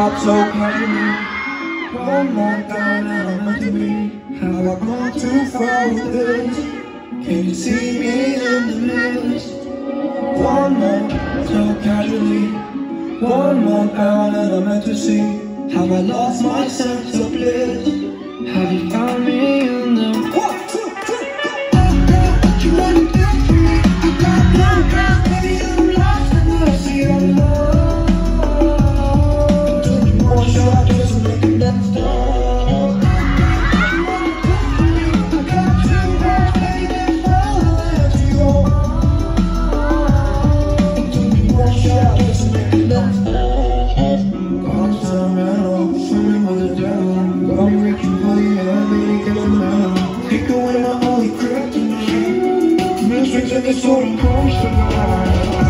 heart's okay One more time and I'm to me Have I gone too far with this? Can you see me in the mist? One more so casually One more down and I'm to see Have I lost my sense of bliss? Have you found down me reaching you, I made it get from now. Kick away my only kryptonite Music like it's all I'm supposed to